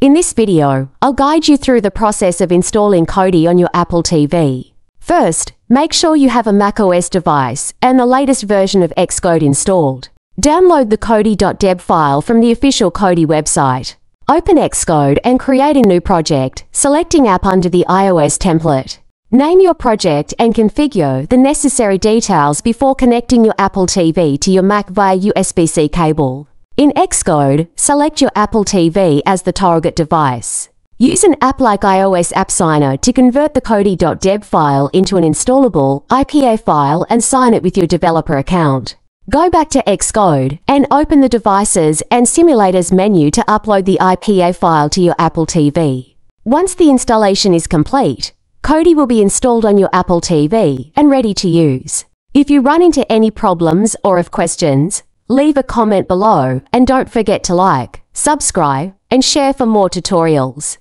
In this video, I'll guide you through the process of installing Kodi on your Apple TV. First, make sure you have a macOS device and the latest version of Xcode installed. Download the Kodi.deb file from the official Kodi website. Open Xcode and create a new project, selecting app under the iOS template. Name your project and configure the necessary details before connecting your Apple TV to your Mac via USB-C cable. In Xcode, select your Apple TV as the target device. Use an app like iOS App Signer to convert the Kodi.deb file into an installable IPA file and sign it with your developer account. Go back to Xcode and open the Devices and Simulators menu to upload the IPA file to your Apple TV. Once the installation is complete, Kodi will be installed on your Apple TV and ready to use. If you run into any problems or have questions, leave a comment below and don't forget to like, subscribe, and share for more tutorials.